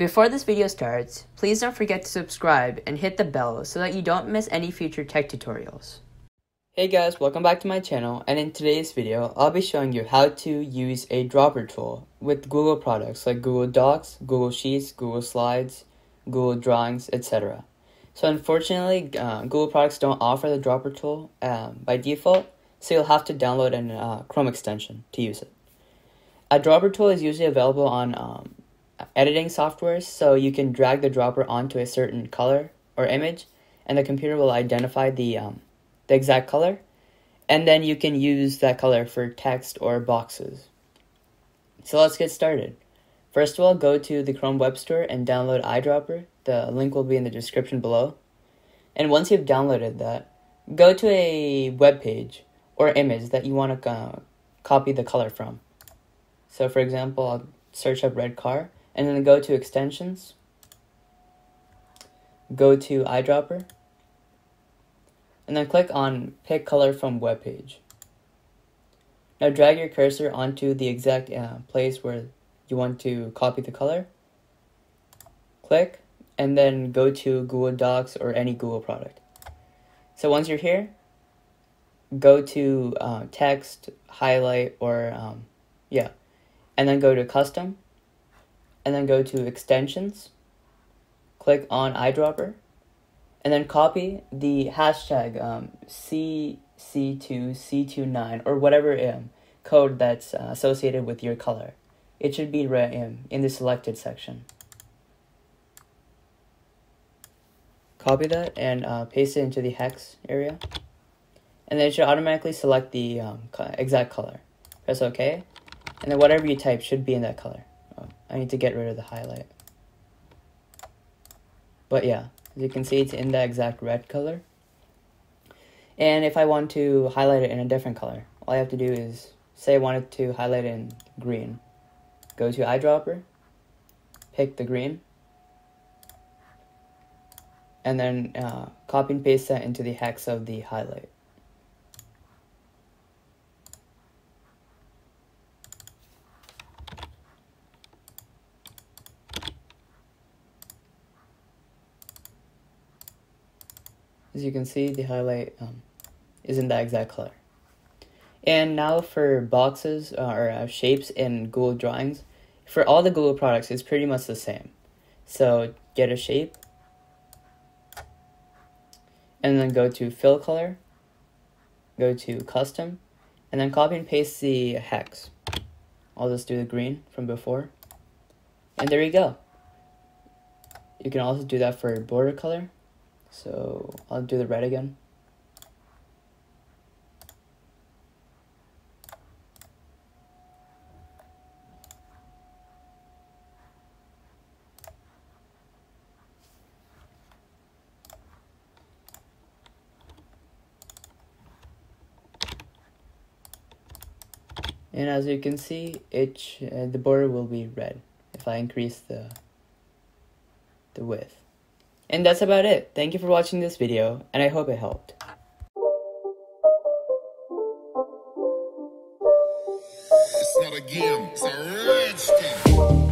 Before this video starts, please don't forget to subscribe and hit the bell so that you don't miss any future tech tutorials. Hey guys, welcome back to my channel and in today's video, I'll be showing you how to use a dropper tool with Google products like Google Docs, Google Sheets, Google Slides, Google Drawings, etc. So unfortunately, uh, Google products don't offer the dropper tool um, by default, so you'll have to download an uh, Chrome extension to use it. A dropper tool is usually available on um, editing softwares, so you can drag the dropper onto a certain color or image, and the computer will identify the, um, the exact color, and then you can use that color for text or boxes. So let's get started. First of all, go to the Chrome Web Store and download eyedropper. The link will be in the description below. And once you've downloaded that, go to a web page or image that you want to uh, copy the color from. So for example, I'll search up red car and then go to extensions, go to eyedropper, and then click on pick color from web page. Now drag your cursor onto the exact uh, place where you want to copy the color. Click, and then go to Google Docs or any Google product. So once you're here, go to uh, text, highlight, or um, yeah, and then go to custom, and then go to extensions, click on eyedropper, and then copy the hashtag um, CC2, C29, or whatever um, code that's uh, associated with your color. It should be in, in the selected section. Copy that and uh, paste it into the hex area. And then it should automatically select the um, exact color. Press OK. And then whatever you type should be in that color. I need to get rid of the highlight. But yeah, as you can see, it's in the exact red color. And if I want to highlight it in a different color, all I have to do is, say I wanted to highlight in green. Go to eyedropper, pick the green, and then uh, copy and paste that into the hex of the highlight. As you can see, the highlight um, is in that exact color. And now for boxes uh, or uh, shapes in Google Drawings, for all the Google products, it's pretty much the same. So get a shape, and then go to fill color, go to custom, and then copy and paste the hex. I'll just do the green from before. And there you go. You can also do that for border color. So I'll do the red again. And as you can see, it uh, the border will be red if I increase the the width. And that's about it. Thank you for watching this video, and I hope it helped. It's not a game, it's a.